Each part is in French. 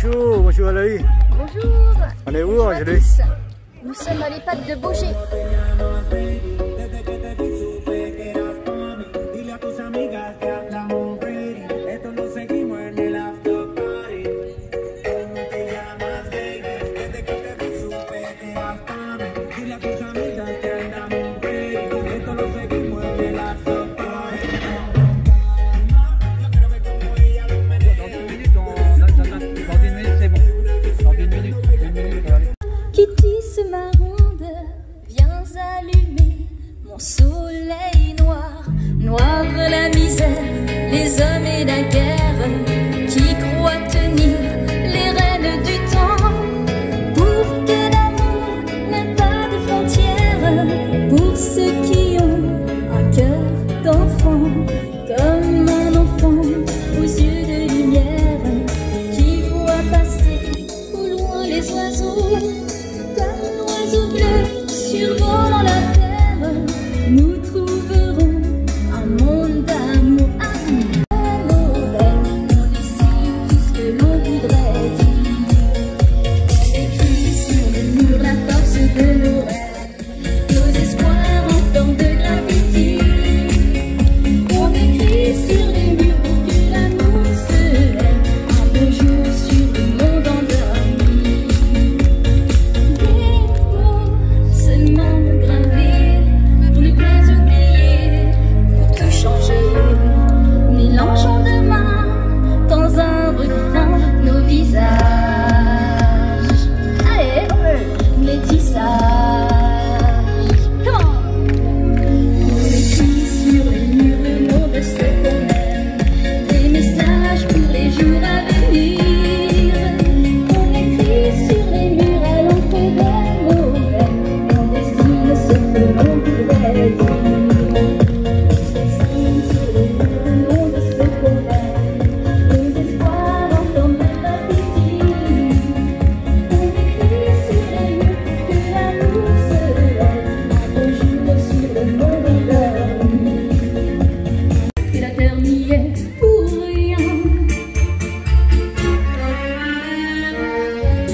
Bonjour, bonjour Valérie. Bonjour. On est où aujourd'hui. Nous sommes à l'EHPAD de Beaugé. Viens allumer mon soleil noir. Noir la misère, les hommes et la guerre qui croient tenir les rênes du temps. Pour que l'amour n'ait pas de frontières, pour ceux qui ont un cœur d'enfant, comme un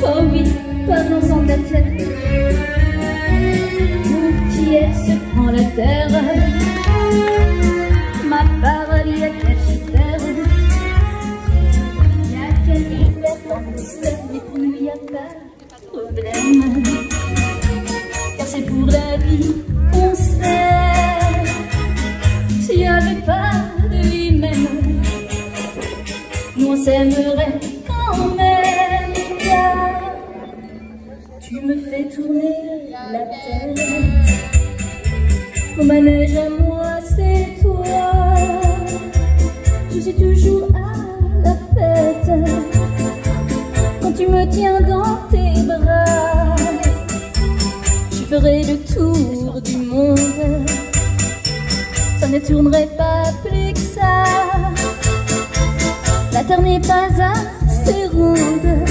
Oh oui, parlons en ta tête. Pour qui est se prend la terre. Ma parole y a critère Y a quel critère dans le Mais pour nous y a pas de problème. Car c'est pour la vie qu'on sait S'il n'y avait pas de lui-même Nous on s'aimerait quand même Tu me fais tourner la tête Mon manège à moi c'est toi Je suis toujours à la fête Quand tu me tiens dans tes bras Je ferai le tour du monde ça ne tournerait pas plus que ça. La terre n'est pas assez ronde.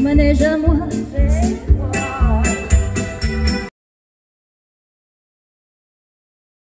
Manège à moi,